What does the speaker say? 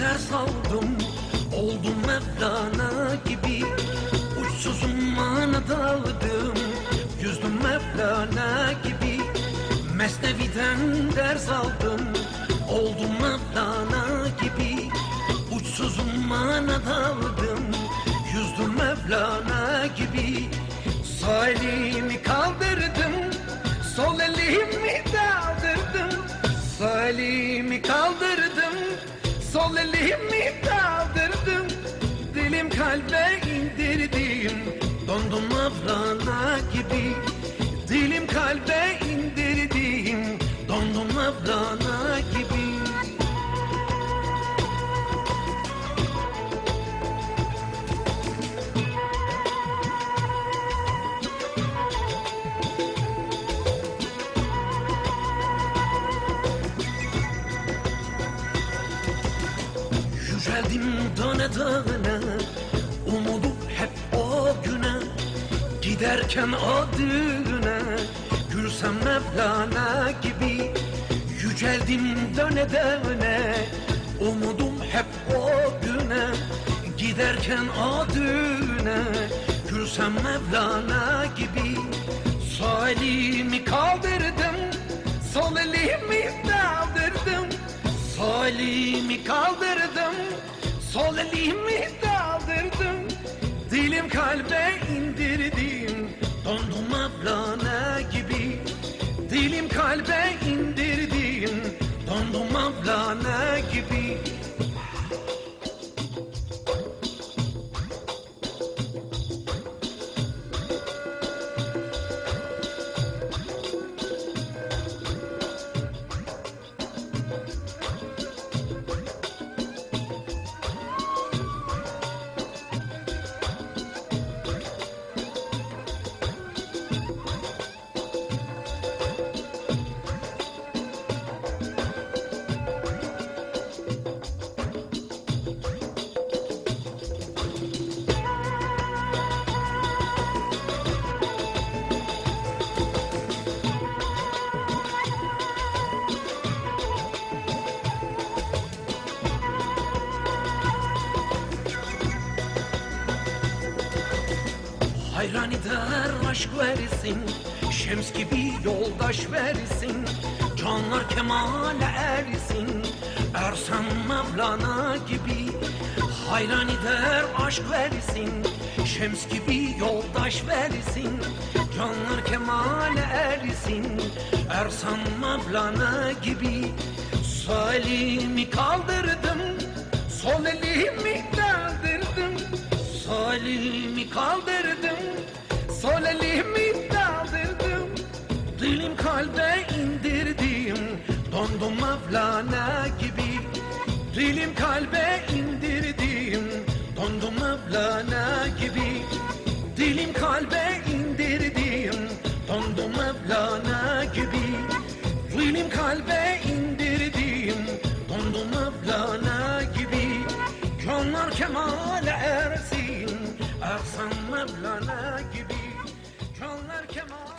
ders aldım Oldum Mevlana gibi. Uçsuzum manadaldım Yüzdüm Mevlana gibi. Mesnevi'den ders aldım Oldum Mevlana kalbe indirdim Dondum Mevlana gibi. Dilim kalbe indirdim Dondum Mevlana gibi. Yüceldim tane tane Giderken o düğüne Gülsem Mevlana gibi Yüceldim döne döne Umudum hep o güne. Giderken o düğüne Gülsem Mevlana gibi Sağ elimi kaldırdım Sol elimi daldırdım Sağ elimi kaldırdım Sol elimi daldırdım Dilim kalbe indirdim. Dondum Mevlana gibi Dilim kalbe indirdim. Dondum Mevlana gibi Hayran eder aşk versin Şems gibi yoldaş versin Canlar kemale ersin Ersan Mevlana gibi. Hayran eder aşk versin Şems gibi yoldaş versin Canlar kemale ersin Ersan Mevlana gibi. Sağ elimi kaldırdım Sol elimi daldırdım Sol elimi kaldırdım halde indirdim. Dondum Mevlana gibi. Rilim kalbe indirdim. Dondum Mevlana gibi. Dilim kalbe indirdim. Dondum Mevlana gibi. Rilim kalbe indirdim. Dondum Mevlana gibi. Gönler kemale ersin. Ersan Mevlana gibi. Gönler kemale